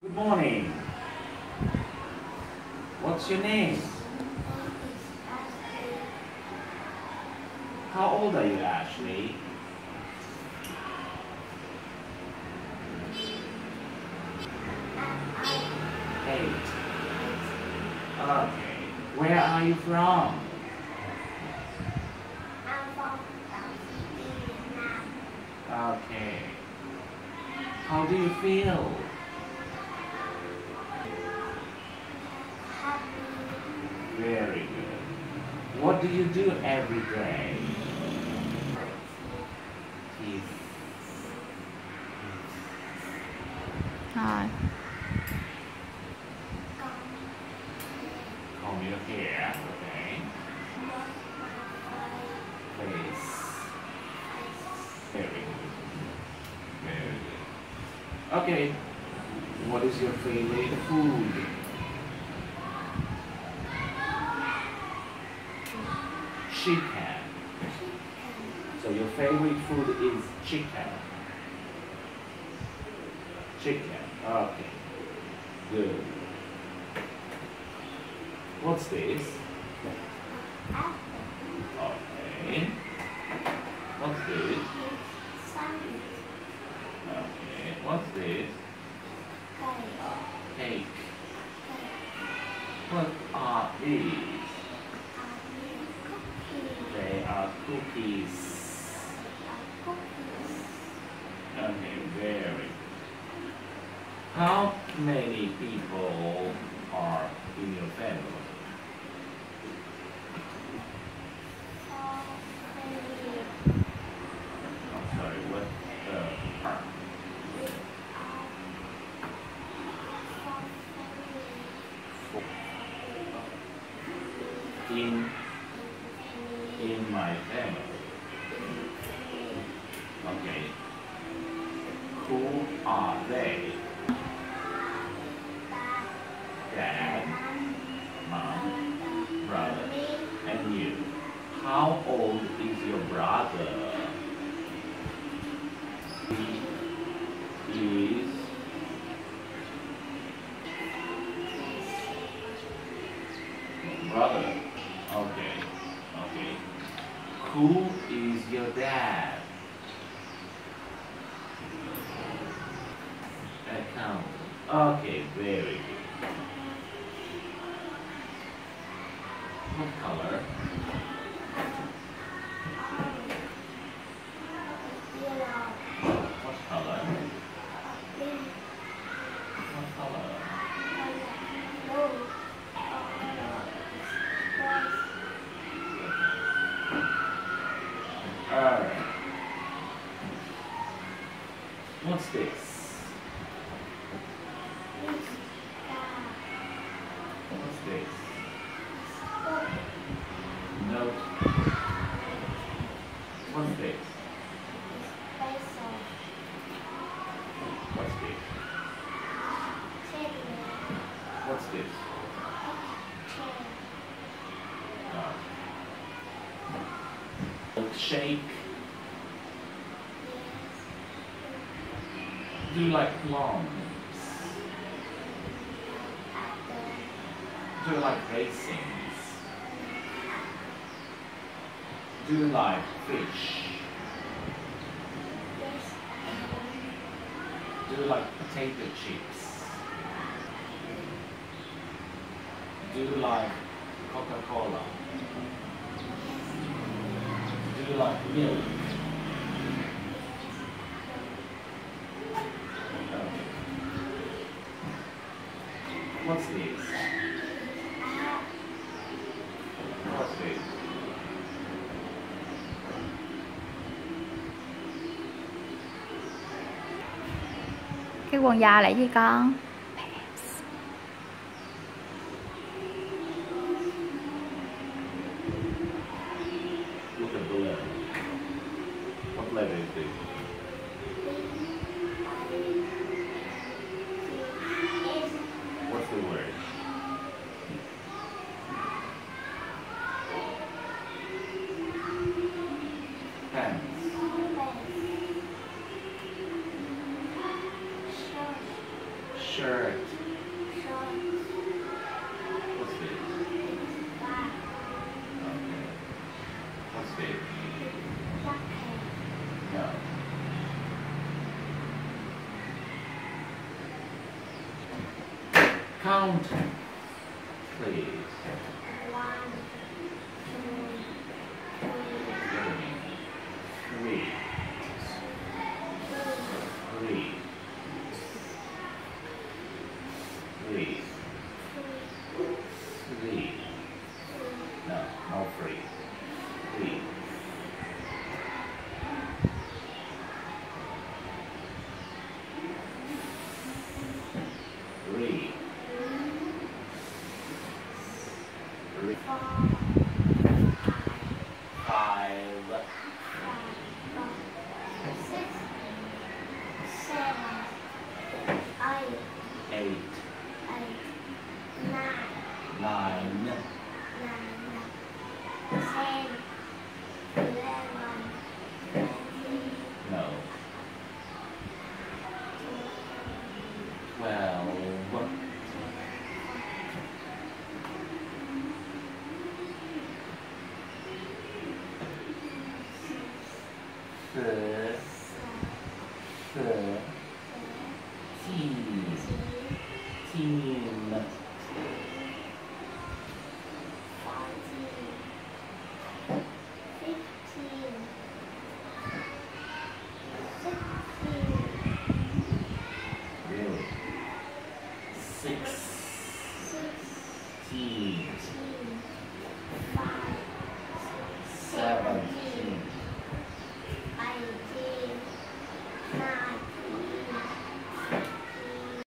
Good morning. What's your name? How old are you, Ashley? Eight. Okay. Where are you from? Okay. How do you feel? Very good. What do you do every day? Rồi. Comb your hair. Okay. Face. Very good. Very good. Okay. What is your favorite food? Chicken. So your favorite food is chicken. Chicken. Okay. Good. What's this? Okay. What's this? Okay. What's this? Cake. What are these? They are cookies. Okay, very. How many people are in your family? I'm sorry, what? Uh. In in my family. Okay. Who are they? Dad, mom, brother, and you. How old is your brother? He is brother. Okay. Okay. Who is your dad? Okay, very good. What color? What color? What color? What's this? This? Note. What's this? What's this? What's this? Uh, shake. Do like plums? Do like raisins? Do you like fish? Do you like potato chips? Do you like Coca-Cola? Do you like milk? Cái quần da lại với con? count, please. 四四七七呢？Sixteen.